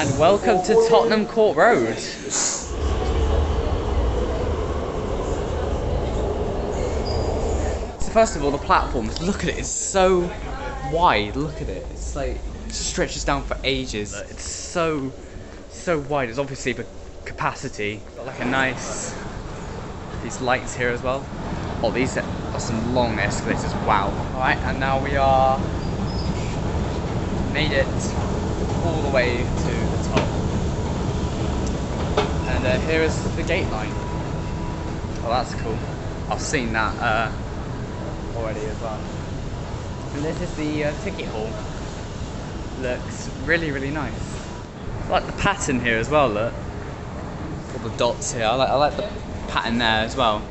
and welcome to Tottenham Court Road. So first of all, the platforms. Look at it. It's so wide. Look at it. It's like it stretches down for ages. It's so so wide. It's obviously for capacity. Got like a nice these lights here as well. Oh, these are some long escalators. Wow. All right, and now we are made it all the way to. And uh, here is the gate line. Oh, that's cool. I've seen that uh, already as well. And this is the uh, ticket hall. Looks really, really nice. I like the pattern here as well, look. All the dots here. I like, I like the pattern there as well.